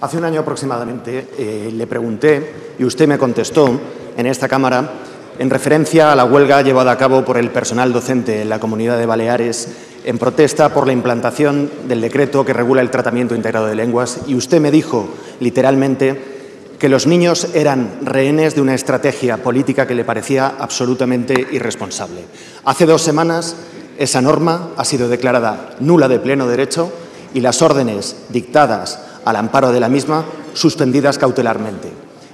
Hace un año aproximadamente eh, le pregunté y usted me contestó en esta Cámara en referencia a la huelga llevada a cabo por el personal docente en la Comunidad de Baleares en protesta por la implantación del decreto que regula el tratamiento integrado de lenguas y usted me dijo literalmente que los niños eran rehenes de una estrategia política que le parecía absolutamente irresponsable. Hace dos semanas esa norma ha sido declarada nula de pleno derecho y las órdenes dictadas al amparo de la misma suspendidas cautelarmente.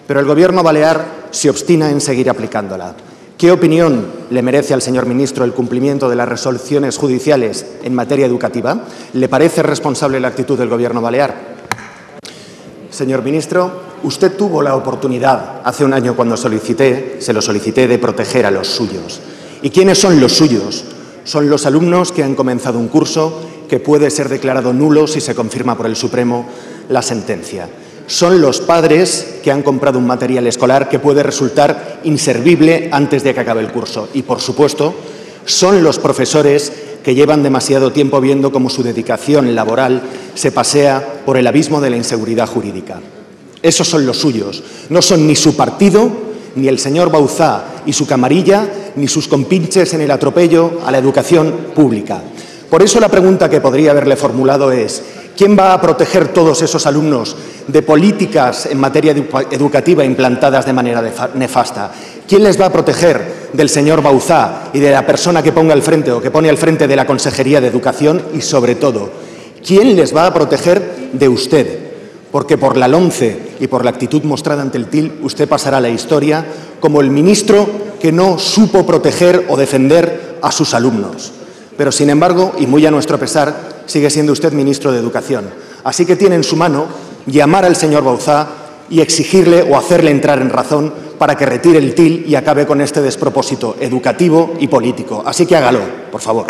Pero el Gobierno balear se obstina en seguir aplicándola. ¿Qué opinión le merece al señor ministro el cumplimiento de las resoluciones judiciales en materia educativa? ¿Le parece responsable la actitud del Gobierno balear? Señor ministro, usted tuvo la oportunidad hace un año cuando solicité, se lo solicité, de proteger a los suyos. ¿Y quiénes son los suyos? Son los alumnos que han comenzado un curso que puede ser declarado nulo si se confirma por el Supremo la sentencia. Son los padres que han comprado un material escolar que puede resultar inservible antes de que acabe el curso. Y, por supuesto, son los profesores que llevan demasiado tiempo viendo cómo su dedicación laboral se pasea por el abismo de la inseguridad jurídica. Esos son los suyos. No son ni su partido, ni el señor Bauzá y su camarilla, ni sus compinches en el atropello a la educación pública. Por eso la pregunta que podría haberle formulado es, ¿quién va a proteger todos esos alumnos de políticas en materia educativa implantadas de manera nefasta? ¿Quién les va a proteger del señor Bauzá y de la persona que ponga al frente o que pone al frente de la Consejería de Educación? Y sobre todo, ¿quién les va a proteger de usted? Porque por la LONCE y por la actitud mostrada ante el TIL, usted pasará a la historia como el ministro que no supo proteger o defender a sus alumnos. Pero, sin embargo, y muy a nuestro pesar, sigue siendo usted ministro de Educación. Así que tiene en su mano llamar al señor Bauzá y exigirle o hacerle entrar en razón para que retire el TIL y acabe con este despropósito educativo y político. Así que hágalo, por favor.